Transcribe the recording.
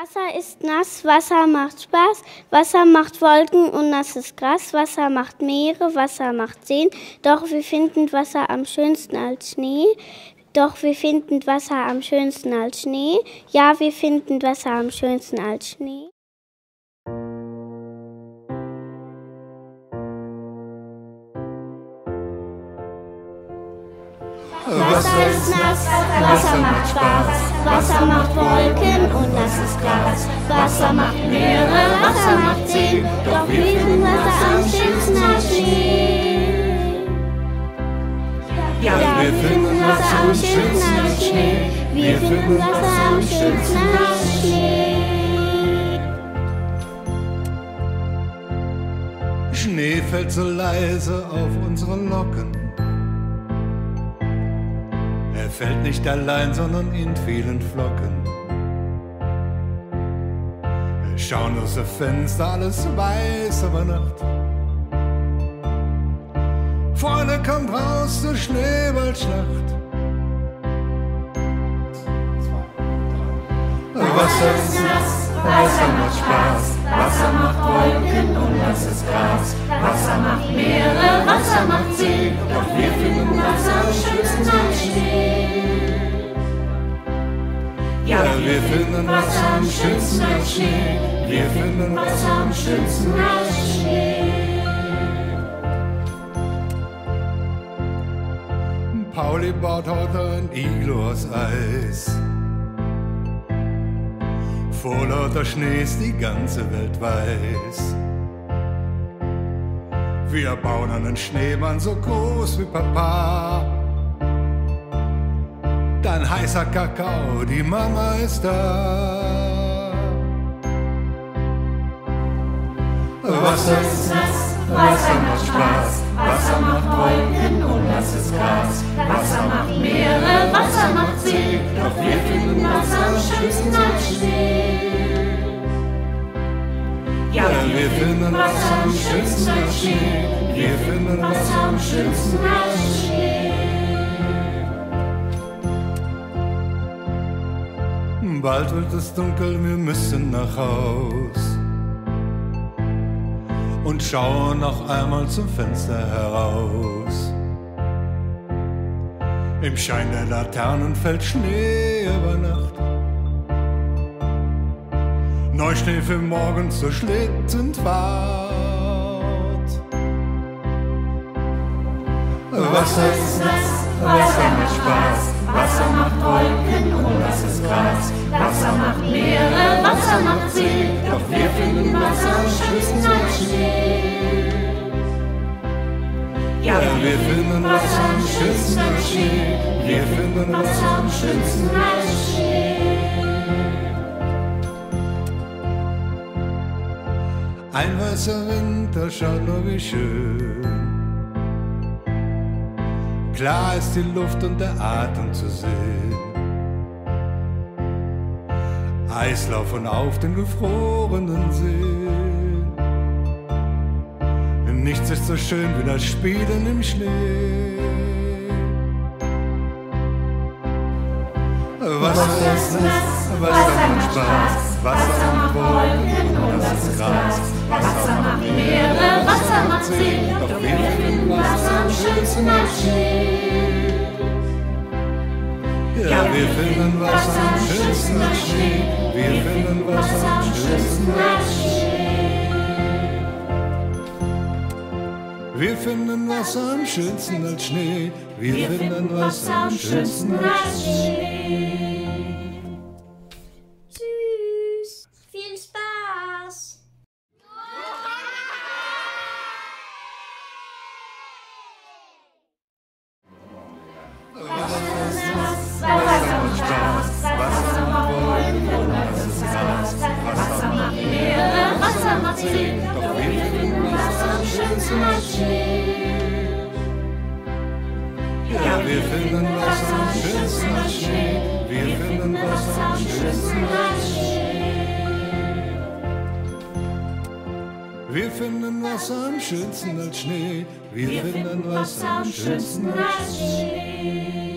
Wasser ist nass, Wasser macht Spaß, Wasser macht Wolken und nasses Gras, Wasser macht Meere, Wasser macht Seen, doch wir finden Wasser am schönsten als Schnee. Doch wir finden Wasser am schönsten als Schnee. Ja, wir finden Wasser am schönsten als Schnee. Wasser ist nass, Wasser macht Spaß, Wasser macht Wolken und nasses Gras. Wasser macht Meere, Wasser macht Seen, doch wir finden Wasser am schönsten als Schnee. Ja, wir finden Wasser am schönsten als Schnee. Wir finden Wasser am schönsten als Schnee. Schnee fällt so leise auf unsere Locken. Fällt nicht allein, sondern in vielen Flocken. Wir schauen aus dem Fenster, alles weiß aber Nacht. Vorne kommt raus die Schneeballschlacht. Wasser ist nass, Wasser macht Spaß, Wasser macht Wolken und nasses Gras. Wasser macht Meere, Wasser macht See, doch wir finden Wasser am schönsten als Schnee. Ja, wir finden Wasser am schönsten als Schnee. Wir finden Wasser am schönsten als Schnee. Pauli baut heute ein Iglo aus Eis. Vor lauter Schnee ist die ganze Welt weiß. Wir bauen einen Schneemann so groß wie Papa. Dann heißer Kakao, die Mama ist da. Wasser ist nass, Wasser macht Spaß, Wasser macht Wolken und nasses Gras. Wasser macht Meere, Wasser macht See, doch wir finden Wasser am schönsten finden Wasser am schönsten als. Wir finden Wasser am schönsten als. Bald wird es dunkel, wir müssen nach Haus und schauen noch einmal zum Fenster heraus. Im Schein der Laternen fällt Schnee über Neuschnee für morgen zur Schlittenfahrt. Wasser ist nass, Wasser macht Spaß, Wasser macht Wolken und nasses Gras. Wasser macht Meere, Wasser macht See, doch wir finden Wasser am schönsten als Schnee. Ja, wir finden Wasser am schönsten als Schnee. wir finden Wasser am schönsten als Schnee. Ein weißer Winter, schaut nur wie schön. Klar ist die Luft und der Atem zu sehen. Eislaufen auf den gefrorenen Seen. Nichts ist so schön wie das Spielen im Schnee. Wasser ist nass, Wasser macht Spaß, Wasser macht Wolken und das Gras. Wasser macht Meere, Wasser macht See, doch wir finden Wasser am schönsten als Schnee. Ja, wir finden Wasser am schönsten als Schnee. Wir finden Wasser am schönsten als Schnee. Wir finden Wasser am schönsten als Schnee. Wir finden Wasser am schönsten als Schnee. Wir finden Wasser am schönsten als Schnee. Wir finden Wasser am schönsten als Schnee. Wir finden Wasser am schönsten als Schnee. Wir finden Wasser am schönsten als Schnee.